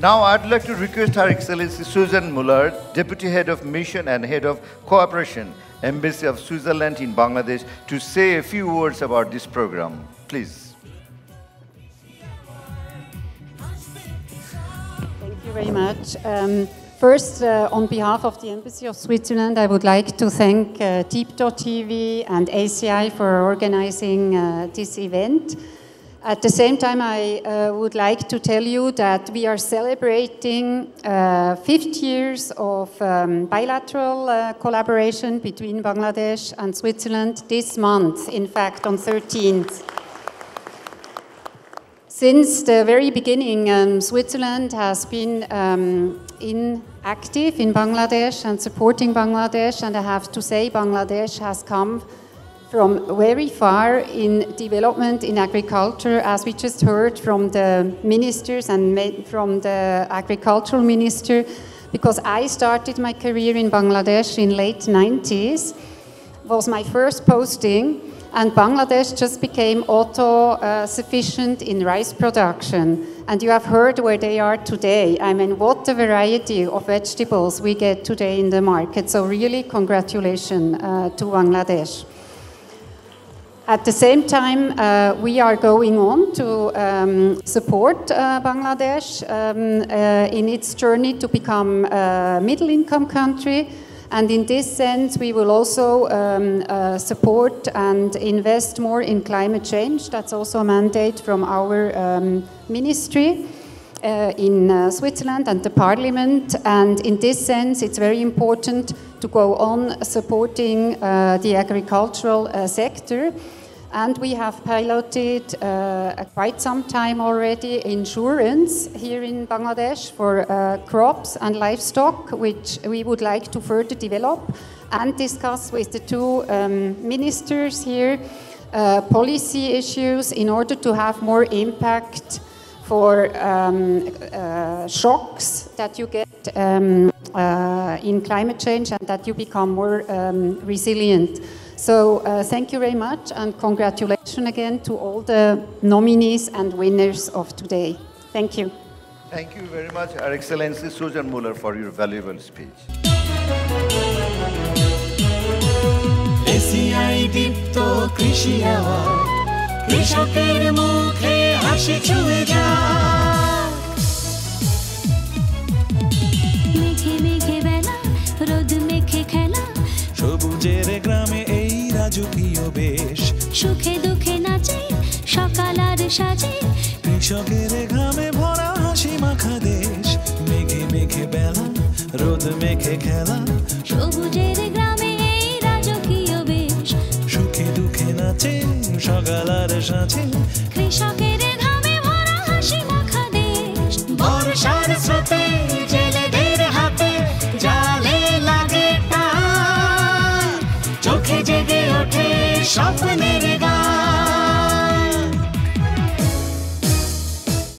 Now I'd like to request Her Excellency Susan Muller, Deputy Head of Mission and Head of Cooperation, Embassy of Switzerland in Bangladesh, to say a few words about this program. Please. Thank you very much. Um, first, uh, on behalf of the Embassy of Switzerland, I would like to thank uh, Deep.tv and ACI for organizing uh, this event. At the same time, I uh, would like to tell you that we are celebrating uh, 50 years of um, bilateral uh, collaboration between Bangladesh and Switzerland this month, in fact, on 13th. Since the very beginning, um, Switzerland has been um, in active in Bangladesh and supporting Bangladesh, and I have to say, Bangladesh has come from very far in development in agriculture, as we just heard from the ministers and from the agricultural minister, because I started my career in Bangladesh in late 90s, was my first posting, and Bangladesh just became auto-sufficient uh, in rice production. And you have heard where they are today. I mean, what a variety of vegetables we get today in the market. So really, congratulations uh, to Bangladesh. At the same time, uh, we are going on to um, support uh, Bangladesh um, uh, in its journey to become a middle income country. And in this sense, we will also um, uh, support and invest more in climate change. That's also a mandate from our um, ministry. Uh, in uh, Switzerland and the parliament. And in this sense, it's very important to go on supporting uh, the agricultural uh, sector. And we have piloted uh, quite some time already insurance here in Bangladesh for uh, crops and livestock, which we would like to further develop and discuss with the two um, ministers here policy issues in order to have more impact for um, uh, shocks that you get um, uh, in climate change and that you become more um, resilient. So uh, thank you very much and congratulations again to all the nominees and winners of today. Thank you. Thank you very much, Her Excellency Susan Muller, for your valuable speech. কৃষকের মুখে হাসি ছুঁয়ে যায়। মেঘে মেঘে বেলা রোদ মেঘে খেলা। সবুজের গ্রামে রাজকীয় বেশ। সুখে দুঃখে নাচে সকাল আর সাজে। কৃষকের ঘামে ভরা হাসি মাখা দেশ। মেঘে মেঘে বেলা রোদ মেঘে খেলা। সবুজের গ্রামে এই রাজকীয় বেশ। সুখে দুঃখে নাচে সকাল उठे मेरे गान।